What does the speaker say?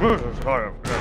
Sorry.